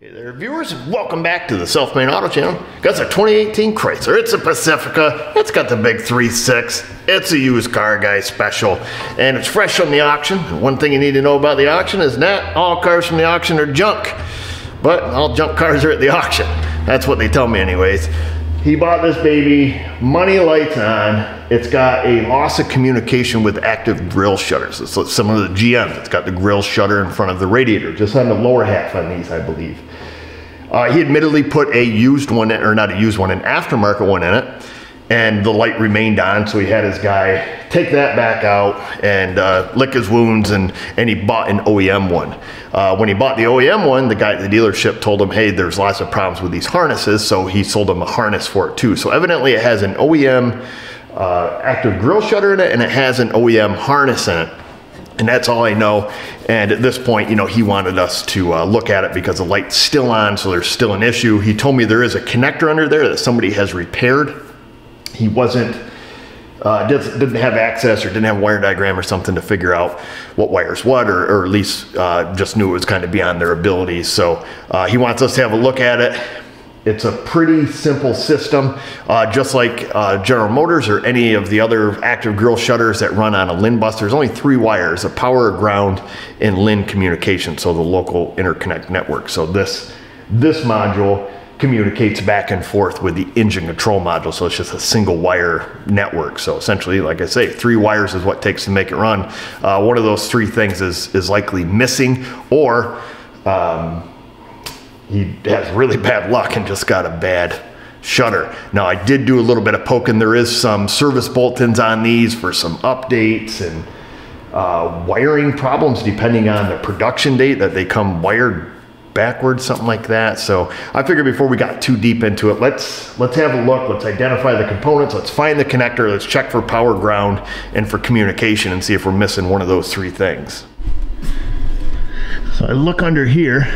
Hey there viewers, welcome back to the South Main Auto Channel. Got a 2018 Chrysler, it's a Pacifica, it's got the big 3.6, it's a used car guy special, and it's fresh from the auction. One thing you need to know about the auction is not all cars from the auction are junk, but all junk cars are at the auction. That's what they tell me anyways. He bought this baby, money lights on. It's got a loss of communication with active grill shutters. It's some of the GMs. It's got the grill shutter in front of the radiator, just on the lower half on these, I believe. Uh, he admittedly put a used one, or not a used one, an aftermarket one in it, and the light remained on. So he had his guy take that back out and uh, lick his wounds, and and he bought an OEM one. Uh, when he bought the OEM one, the guy at the dealership told him, "Hey, there's lots of problems with these harnesses," so he sold him a harness for it too. So evidently, it has an OEM uh, active grill shutter in it, and it has an OEM harness in it. And that's all I know. And at this point, you know, he wanted us to uh, look at it because the light's still on, so there's still an issue. He told me there is a connector under there that somebody has repaired. He wasn't, uh, didn't have access or didn't have a wire diagram or something to figure out what wires what, or, or at least uh, just knew it was kind of beyond their abilities. So uh, he wants us to have a look at it. It's a pretty simple system, uh, just like uh, General Motors or any of the other active grill shutters that run on a LIN bus. There's only three wires, a power, ground, and LIN communication, so the local interconnect network. So this, this module communicates back and forth with the engine control module. So it's just a single wire network. So essentially, like I say, three wires is what takes to make it run. Uh, one of those three things is, is likely missing or um, he has really bad luck and just got a bad shutter. Now I did do a little bit of poking. There is some service bulletins on these for some updates and uh, wiring problems depending on the production date that they come wired backwards, something like that. So I figured before we got too deep into it, let's let's have a look. Let's identify the components. Let's find the connector. Let's check for power, ground, and for communication, and see if we're missing one of those three things. So I look under here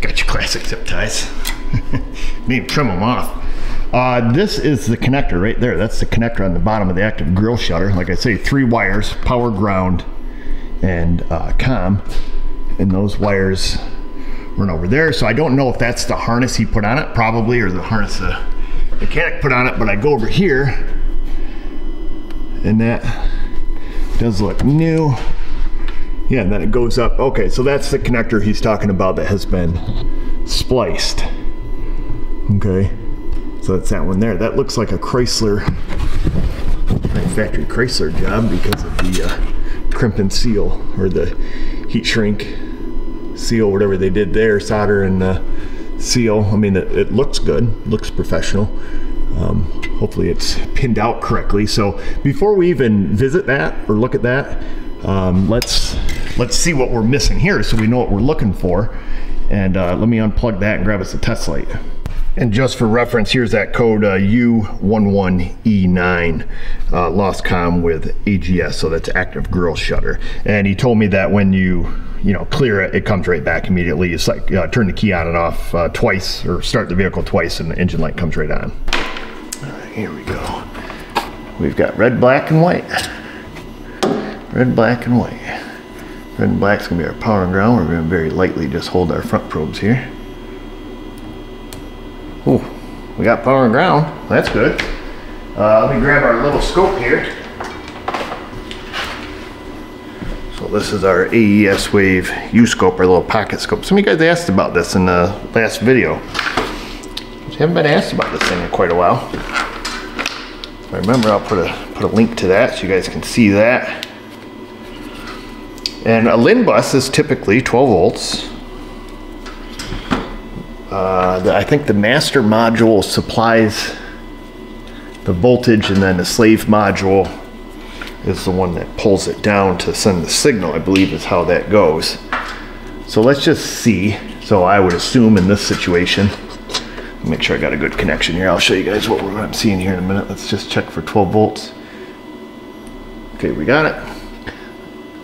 got your classic zip ties. Need to trim them off. Uh, this is the connector right there. That's the connector on the bottom of the active grill shutter. Like I say, three wires, power, ground, and uh, com. And those wires run over there. So I don't know if that's the harness he put on it, probably, or the harness the mechanic put on it. But I go over here, and that does look new. Yeah, and then it goes up. Okay, so that's the connector he's talking about that has been spliced. Okay, so that's that one there. That looks like a Chrysler, factory Chrysler job because of the uh, crimp and seal or the heat shrink seal, whatever they did there, solder and uh, seal. I mean, it, it, looks good, looks professional. Um, hopefully it's pinned out correctly. So before we even visit that or look at that, um, let's let's see what we're missing here so we know what we're looking for. And uh, let me unplug that and grab us a test light. And just for reference, here's that code uh, U11E9, uh, lost com with AGS, so that's active grill shutter. And he told me that when you, you know, clear it, it comes right back immediately. It's like uh, turn the key on and off uh, twice, or start the vehicle twice, and the engine light comes right on. here we go. We've got red, black, and white. Red, black, and white. Red and black's gonna be our power and ground. We're gonna very lightly just hold our front probes here. Oh, we got power and ground. That's good. Uh, let me grab our little scope here. So this is our AES Wave U-scope, our little pocket scope. Some of you guys asked about this in the last video. You haven't been asked about this thing in quite a while. If I remember, I'll put a put a link to that so you guys can see that. And a LIN bus is typically 12 volts. Uh, the, I think the master module supplies the voltage and then the slave module is the one that pulls it down to send the signal, I believe is how that goes. So let's just see. So I would assume in this situation, make sure I got a good connection here. I'll show you guys what I'm seeing here in a minute. Let's just check for 12 volts. Okay, we got it.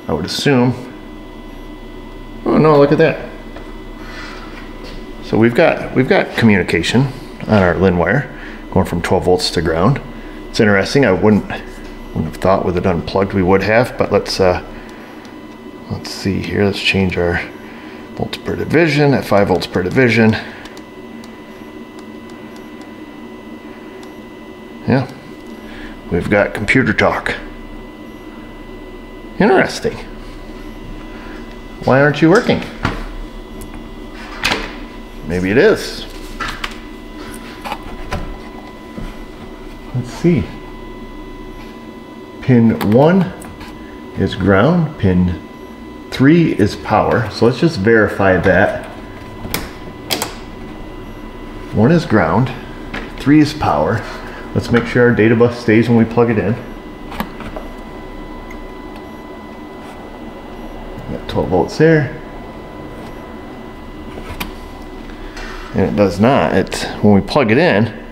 I would assume. Oh no, look at that. So we've got we've got communication on our LIN wire going from 12 volts to ground. It's interesting. I wouldn't wouldn't have thought with it unplugged we would have, but let's uh, let's see here. Let's change our volts per division at 5 volts per division. Yeah, we've got computer talk. Interesting. Why aren't you working? Maybe it is. Let's see. Pin 1 is ground, pin 3 is power. So let's just verify that. 1 is ground, 3 is power. Let's make sure our data bus stays when we plug it in. Got 12 volts there. And it does not. It when we plug it in,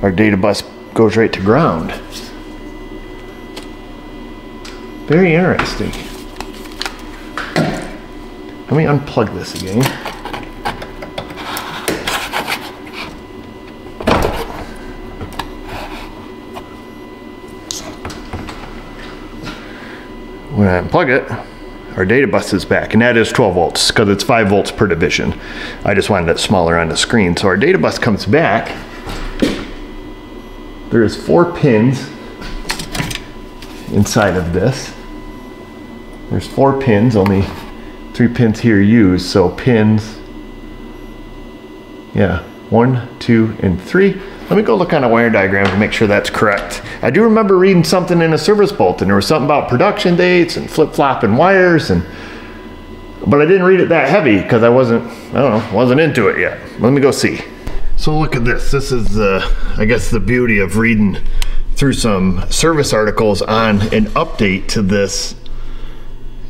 our data bus goes right to ground. Very interesting. Let me unplug this again. When I unplug it, our data bus is back, and that is 12 volts because it's 5 volts per division. I just wanted it smaller on the screen. So our data bus comes back. There is four pins inside of this. There's four pins, only three pins here used, so pins, yeah, one, two, and three. Let me go look on a wire diagram to make sure that's correct. I do remember reading something in a service bulletin. There was something about production dates and flip-flopping wires, and but I didn't read it that heavy because I wasn't, I don't know, wasn't into it yet. Let me go see. So look at this. This is, uh, I guess, the beauty of reading through some service articles on an update to this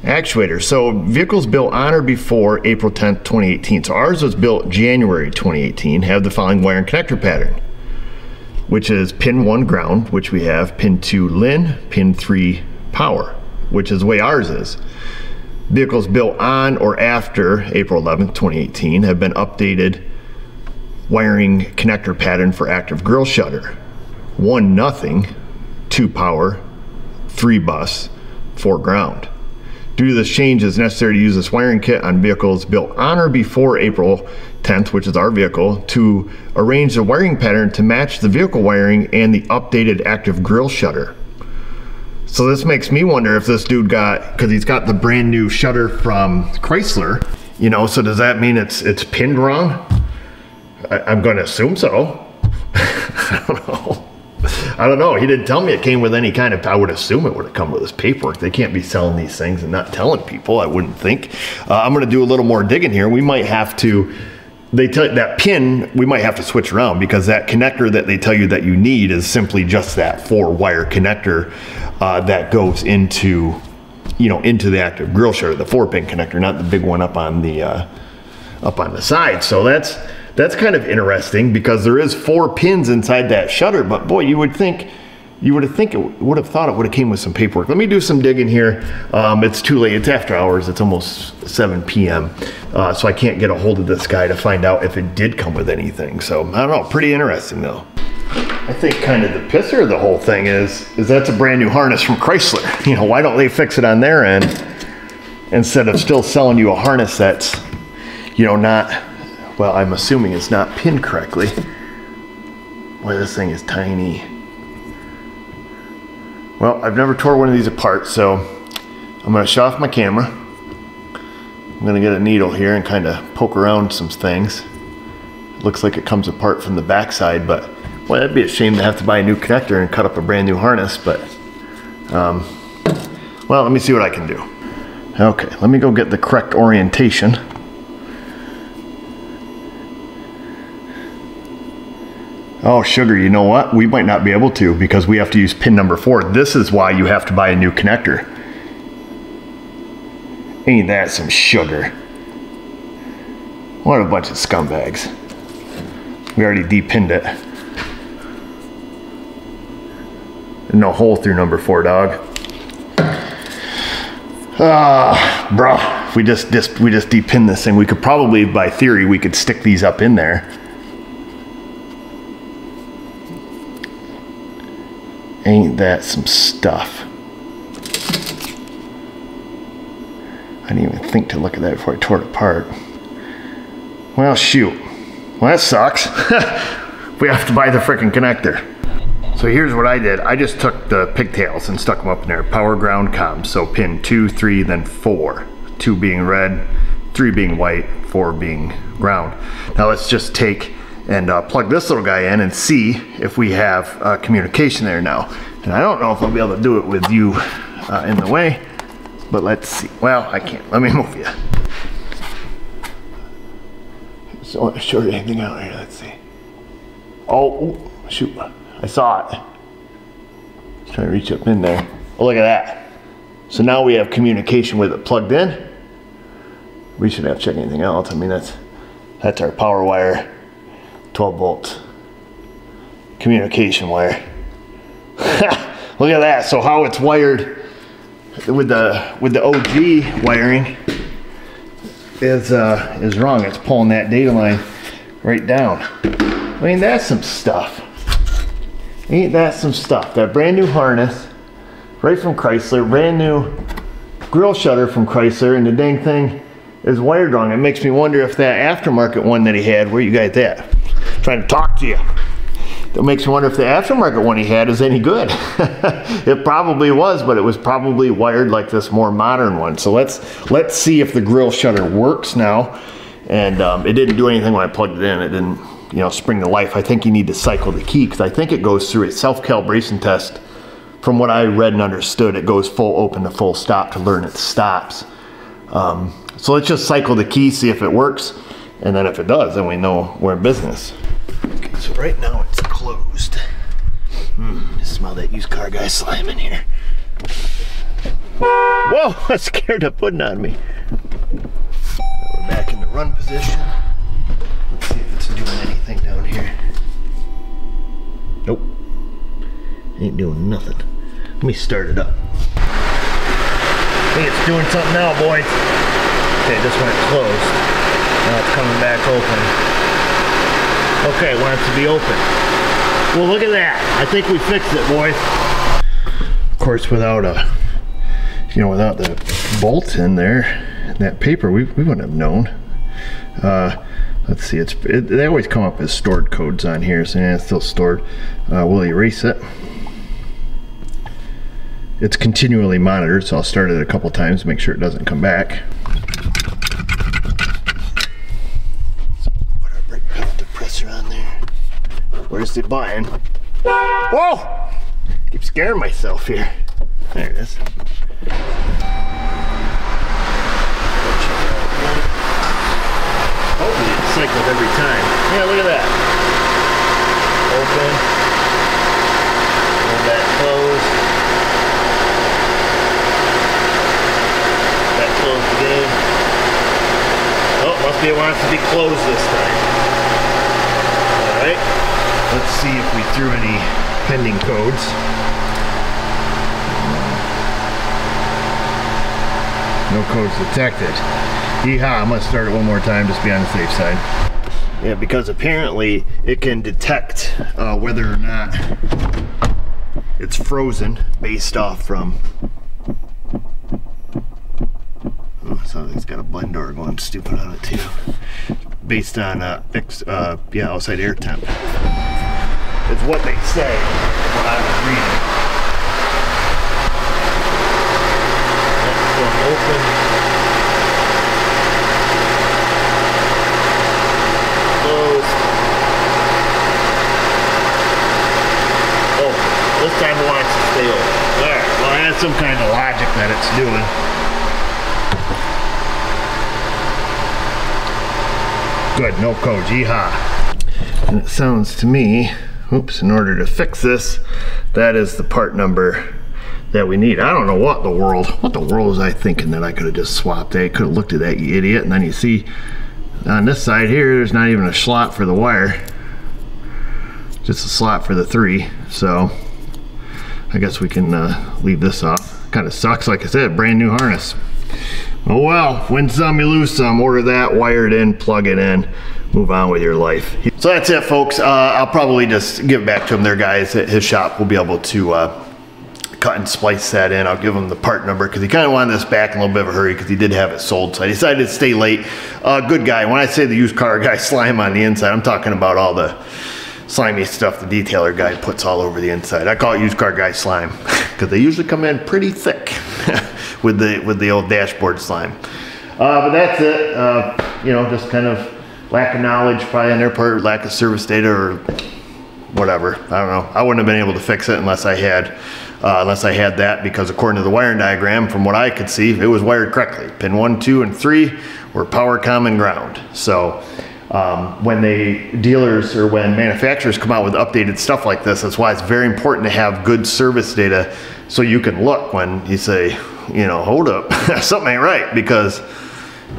actuator. So vehicles built on or before April 10th, 2018. So ours was built January 2018, have the following wire and connector pattern, which is pin one ground, which we have, pin two LIN, pin three power, which is the way ours is. Vehicles built on or after April 11th, 2018 have been updated wiring connector pattern for active grille shutter. One nothing, two power, three bus, four ground. Due to this change, it's necessary to use this wiring kit on vehicles built on or before April 10th, which is our vehicle, to arrange the wiring pattern to match the vehicle wiring and the updated active grille shutter. So this makes me wonder if this dude got, because he's got the brand new shutter from Chrysler, you know, so does that mean it's it's pinned wrong? I, going to assume so. I don't know. I don't know. He didn't tell me it came with any kind of. I would assume it would have come with his paperwork. They can't be selling these things and not telling people. I wouldn't think. Uh, I'm going to do a little more digging here. We might have to. They tell that pin we might have to switch around because that connector that they tell you that you need is simply just that four wire connector uh, that goes into you know into the active grille shutter, the four pin connector, not the big one up on the uh, up on the side. So that's that's kind of interesting because there is four pins inside that shutter, but boy, you would think you would have think it would have thought it would have came with some paperwork. Let me do some digging here. Um, it's too late. It's after hours. It's almost 7 p.m. Uh, so I can't get a hold of this guy to find out if it did come with anything. So I don't know. Pretty interesting though. I think kind of the pisser of the whole thing is is that's a brand new harness from Chrysler. You know why don't they fix it on their end instead of still selling you a harness that's you know not well, I'm assuming it's not pinned correctly. Boy, this thing is tiny. Well, I've never tore one of these apart, so I'm gonna shut off my camera. I'm gonna get a needle here and kind of poke around some things. It looks like it comes apart from the backside, but well, that'd be a shame to have to buy a new connector and cut up a brand new harness, but um, well, let me see what I can do. Okay, let me go get the correct orientation. Oh, sugar, you know what? We might not be able to because we have to use pin number four. This is why you have to buy a new connector. Ain't that some sugar? What a bunch of scumbags. We already depinned it. No hole through number four, dog. Ah, bro. If we just, just we just depin this thing, we could probably, by theory, we could stick these up in there. Ain't that some stuff? I didn't even think to look at that before I tore it apart. Well, shoot. Well, that sucks. we have to buy the freaking connector. So here's what I did. I just took the pigtails and stuck them up in there. Power ground comms. So pin two, three, then four. Two being red, three being white, four being ground. Now let's just take and uh, plug this little guy in and see if we have uh, communication there now. And I don't know if I'll be able to do it with you uh, in the way, but let's see. Well, I can't. Let me move you. So I you anything out here. Let's see. Oh, shoot. I saw it. Just trying to reach up in there. Oh, look at that. So now we have communication with it plugged in. We should have check anything else. I mean, that's that's our power wire, 12 volts communication wire. Look at that. So how it's wired with the with the OG wiring is uh, is wrong. It's pulling that data line right down. I mean, that's some stuff. Ain't that some stuff? That brand new harness, right from Chrysler, brand new grill shutter from Chrysler, and the dang thing is wired wrong. It makes me wonder if that aftermarket one that he had, where you got that? Trying to talk to you. That makes me wonder if the aftermarket one he had is any good. it probably was, but it was probably wired like this more modern one. So let's let's see if the grill shutter works now. And um, it didn't do anything when I plugged it in. It didn't, you know, spring to life. I think you need to cycle the key because I think it goes through a self-calibration test. From what I read and understood, it goes full open to full stop to learn it stops. Um, so let's just cycle the key, see if it works. And then if it does, then we know we're in business. Okay, so right now it's closed. Mm, smell that used car guy slime in here. Whoa, that scared the pudding on me. We're back in the run position. Let's see if it's doing anything down here. Nope. Ain't doing nothing. Let me start it up. Hey, it's doing something now, boys. Okay, this went closed. Now it's coming back open. Okay, I want it to be open. Well, look at that. I think we fixed it, boys. Of course, without a, you know, without the bolt in there, that paper, we, we wouldn't have known. Uh, let's see, it's it, they always come up as stored codes on here, so yeah, it's still stored. Uh, we'll erase it. It's continually monitored, so I'll start it a couple times, to make sure it doesn't come back. Where's the button? Whoa! Keep scaring myself here. There it is. Hopefully it cycles every time. Yeah, look at that. Open. Hold that closed. That closed again. Oh, must be it wants to be closed this time. Let's see if we threw any pending codes. No codes detected. Yeehaw, I'm gonna start it one more time, just be on the safe side. Yeah, because apparently it can detect uh, whether or not it's frozen based off from oh, so it's got a blend door going stupid on it too based on uh, uh, yeah outside air temp is what they say, what I was reading. That's open. Closed. Open. This time it wants to stay open. Alright, well that's some kind of logic that it's doing. Good, no code, yeehaw. And it sounds to me oops, in order to fix this, that is the part number that we need. I don't know what the world, what the world was I thinking that I could have just swapped that. Could have looked at that, you idiot. And then you see on this side here, there's not even a slot for the wire. Just a slot for the three. So I guess we can uh, leave this off. Kind of sucks, like I said, brand new harness. Oh well, win some, you lose some. Order that, wire it in, plug it in move on with your life. So that's it, folks. Uh, I'll probably just give back to him there, guys. At his shop, we'll be able to uh, cut and splice that in. I'll give him the part number because he kind of wanted this back in a little bit of a hurry because he did have it sold. So I decided to stay late. Uh, good guy. When I say the used car guy slime on the inside, I'm talking about all the slimy stuff the detailer guy puts all over the inside. I call it used car guy slime because they usually come in pretty thick with the with the old dashboard slime. Uh, but that's it. Uh, you know, just kind of lack of knowledge probably on their part, lack of service data or whatever. I don't know. I wouldn't have been able to fix it unless I had, uh, unless I had that because according to the wiring diagram, from what I could see, it was wired correctly. Pin one, two, and three were power, common, ground. So um, when they dealers or when manufacturers come out with updated stuff like this, that's why it's very important to have good service data so you can look when you say, you know, hold up, something ain't right because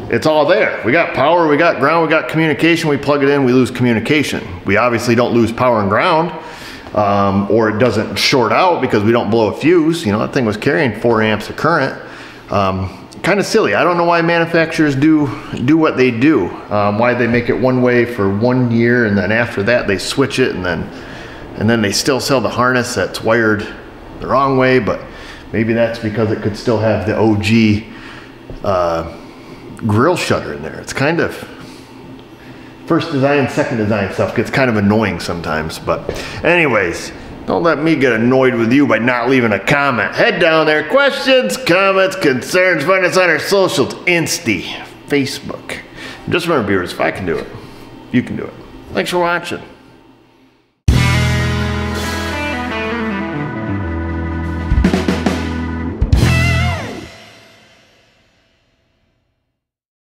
it's all there. We got power, we got ground, we got communication. We plug it in, we lose communication. We obviously don't lose power and ground, um, or it doesn't short out because we don't blow a fuse. You know, that thing was carrying four amps of current. Um, kind of silly. I don't know why manufacturers do do what they do. Um, why they make it one way for one year and then after that they switch it and then and then they still sell the harness that's wired the wrong way. But maybe that's because it could still have the OG. Uh, grill shutter in there. It's kind of first design, second design stuff gets kind of annoying sometimes. But anyways, don't let me get annoyed with you by not leaving a comment. Head down there, questions, comments, concerns, find us on our socials, Insty, Facebook. Just remember, viewers, if I can do it, you can do it. Thanks for watching.